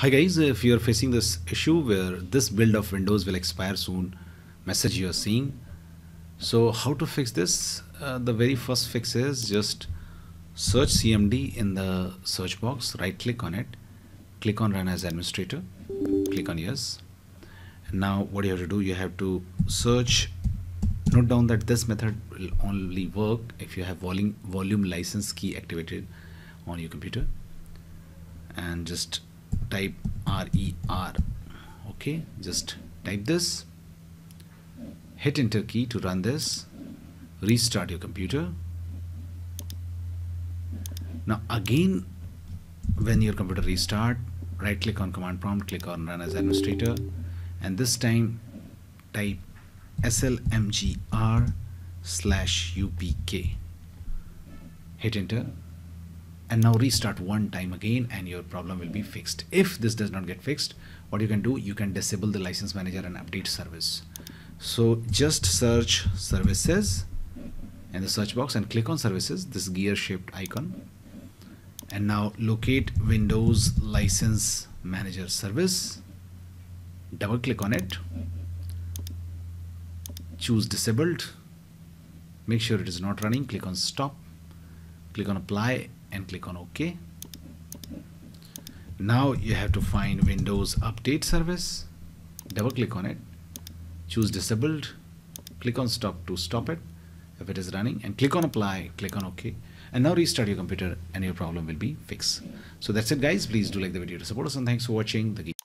Hi guys, if you're facing this issue where this build of Windows will expire soon, message you're seeing. So how to fix this? Uh, the very first fix is just search CMD in the search box, right click on it, click on run as administrator, click on yes. And now what you have to do, you have to search, note down that this method will only work if you have volume, volume license key activated on your computer and just type RER okay just type this. Hit enter key to run this. Restart your computer. Now again when your computer restart right click on command prompt click on run as administrator and this time type slmgr slash upk hit enter and now restart one time again and your problem will be fixed. If this does not get fixed what you can do you can disable the license manager and update service. So just search services in the search box and click on services this gear shaped icon. And now locate windows license manager service. Double click on it. Choose disabled. Make sure it is not running. Click on stop. Click on apply and click on OK. Now you have to find Windows Update Service, double click on it, choose disabled, click on stop to stop it if it is running and click on apply, click on OK and now restart your computer and your problem will be fixed. So that's it guys, please do like the video to support us and thanks for watching. The